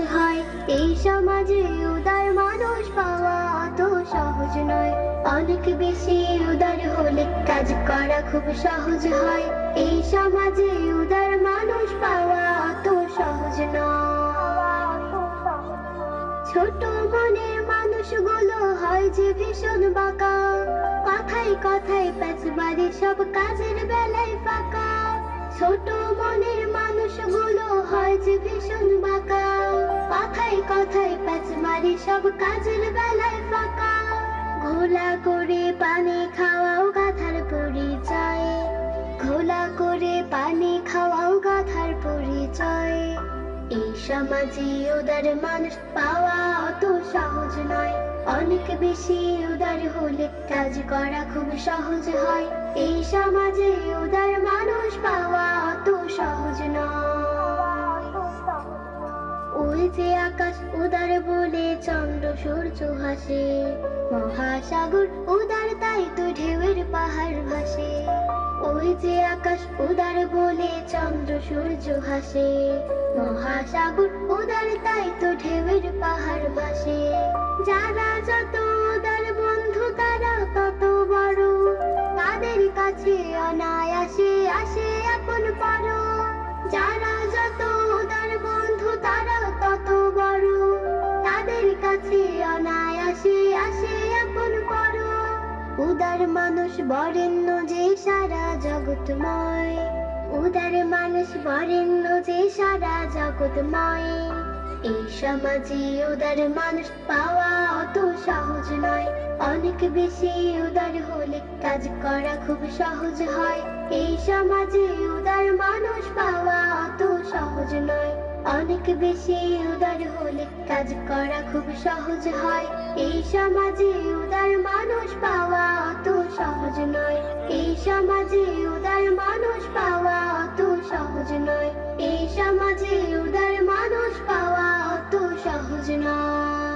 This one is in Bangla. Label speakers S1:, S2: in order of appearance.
S1: হয়। এই সমাজে উদার মানুষ পাওয়া অত সহজ নয়। অনেক বেশি উদার হলে কাজ করা খুব সহজ হয়। এই সমাজে উদার মানুষ পাওয়া অত সহজ নয়। ছোট মনের মানুষগুলো হয় যে ভীষণ বাঁকা। কথায় কথায় প্যাচ সব কাজের বেলায় ফাঁকা। ছোট মনের মানুষগুলো কথায় প্যাচ মারে সব কাজের বেলায় ফাঁকা। ঘোলা করে পানি খাওয়াও গাধার পরিচয়। ঘোলা করে পানি খাওয়াও গাধার পরিচয়। এই সমাজে উদার মানুষ পাওয়া অত সহজ নয়। অনেক বেশি উদার হলে কাজ করা খুব সহজ হয়। এই সমাজে উদার যে আকাশ উদার বলে চন্দ্র সূর্য হাসে মহাসাগর উদার তাই তো ঢেউয়ের পাহাড় ভাসে। ওই যে আকাশ উদার বলে চন্দ্র সূর্য হাসে মহাসাগর উদার তাই তো ঢেউয়ের পাহাড় ভাসে। উদার মানুষ বরেণ্য যে সারা জগৎময়। উদার মানুষ বরেণ্য যে সারা জগৎময়। এই সমাজে উদার মানুষ পাওয়া অত সহজ নয়। অনেক বেশি উদার হলে কাজ করা খুব সহজ হয়। এই সমাজে উদার মানুষ পাওয়া অত সহজ নয়। অনেক বেশি উদার হলে কাজ করা খুব সহজ হয়। এই সমাজে উদার মানুষ পাওয়া অত সহজ নয়। এই সমাজে উদার মানুষ পাওয়া অত সহজ নয়। এই সমাজে উদার মানুষ পাওয়া অত সহজ নয়।